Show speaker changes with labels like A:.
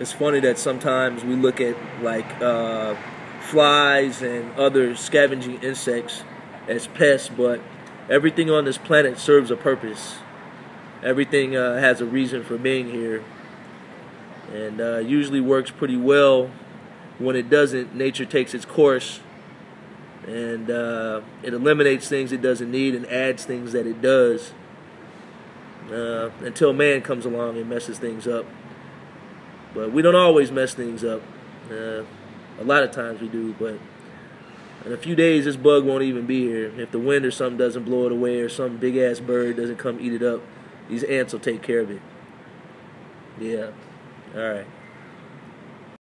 A: It's funny that sometimes we look at like uh, flies and other scavenging insects as pests, but everything on this planet serves a purpose. Everything uh, has a reason for being here, and uh, usually works pretty well. When it doesn't, nature takes its course, and uh, it eliminates things it doesn't need and adds things that it does. Uh, until man comes along and messes things up. But we don't always mess things up. Uh, a lot of times we do, but in a few days, this bug won't even be here. If the wind or something doesn't blow it away or some big ass bird doesn't come eat it up, these ants will take care of it. Yeah. All right.